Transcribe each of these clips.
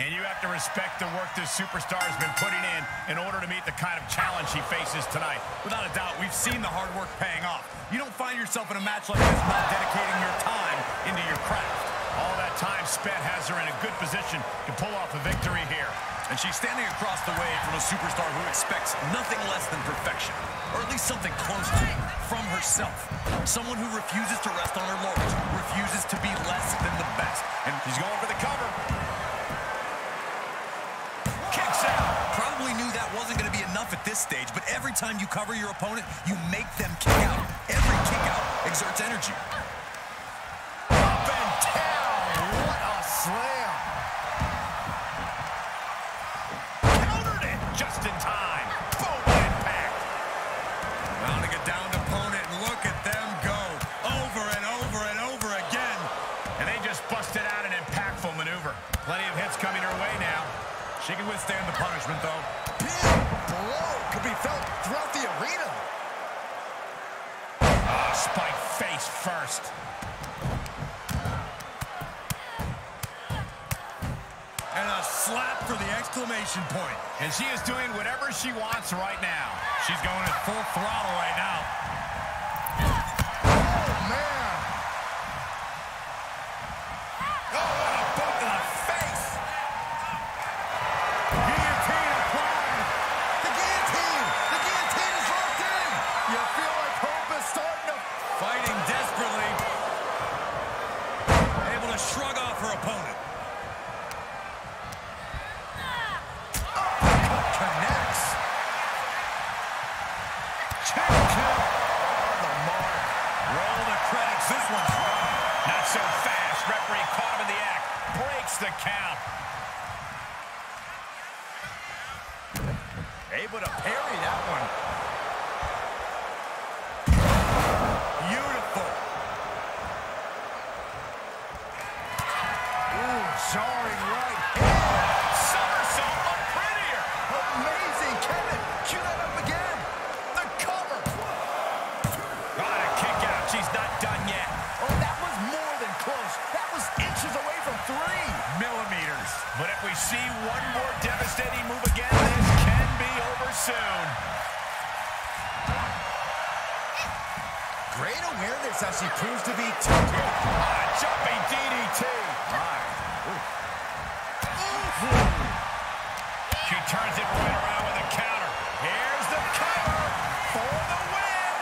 And you have to respect the work this superstar has been putting in in order to meet the kind of challenge he faces tonight. Without a doubt, we've seen the hard work paying off. You don't find yourself in a match like this not dedicating your time into your craft. All that time spent has her in a good position to pull off a victory here. And she's standing across the way from a superstar who expects nothing less than perfection, or at least something close to it, from herself. Someone who refuses to rest on her laurels, refuses to be stage, but every time you cover your opponent, you make them kick out. Every kick out exerts energy. Up and down. What a slam. Countered it just in time. Boom, impact. Mounting a downed opponent, and look at them go. Over and over and over again. And they just busted out an impactful maneuver. Plenty of hits coming her way now. She can withstand the punishment, though. Big blow could be felt throughout the arena. Oh, spike face first. And a slap for the exclamation point. And she is doing whatever she wants right now. She's going at full throttle right now. So fast. Referee caught him in the act. Breaks the count. Able to parry that one. But if we see one more devastating move again, this can be over soon. Great awareness as she proves to be too good. Ah, a jumping DDT. She turns it right around with a counter. Here's the cover for the win.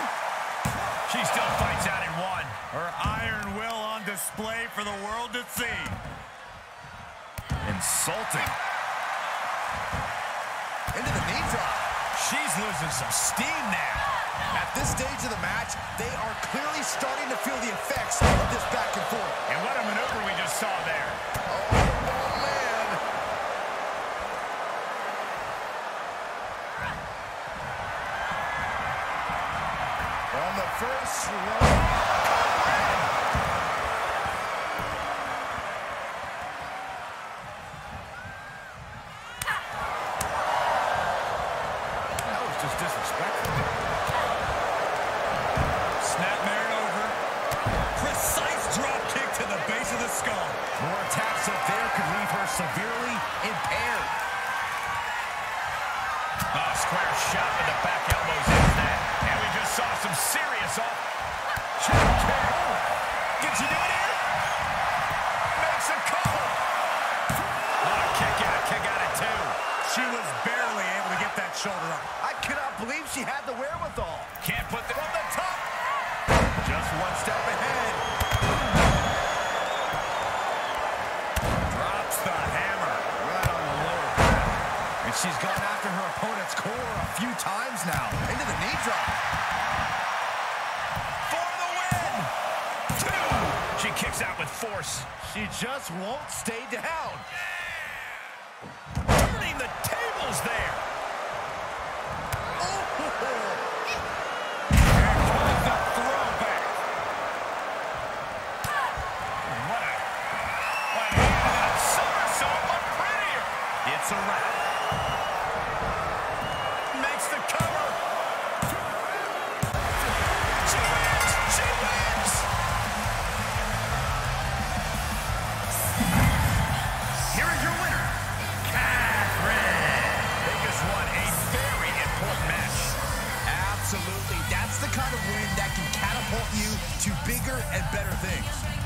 She still fights out in one. Her iron will on display for the world to see. Insulting. Into the knee drop. She's losing some steam now. At this stage of the match, they are clearly starting to feel the effects of this back and forth. And what a maneuver we just saw disrespectful. Snap Marin over. Precise drop kick to the base of the skull. More attacks up there could leave her severely impaired. A square shot with the back elbows in that. And we just saw some serious off. Check kick. Can she do it here? Makes a couple. What a kick out, kick out at two. She was barely able to get that shoulder up. Cannot believe she had the wherewithal. Can't put the... From the top. Just one step ahead. Drops the hammer. Right on the lower back. And she's gone after her opponent's core a few times now. Into the knee drop. For the win. Two. She kicks out with force. She just won't stay down. that's a wrap. Makes the cover. She wins! She wins! Here is your winner, Catherine. Vegas won a very important match. Absolutely. That's the kind of win that can catapult you to bigger and better things.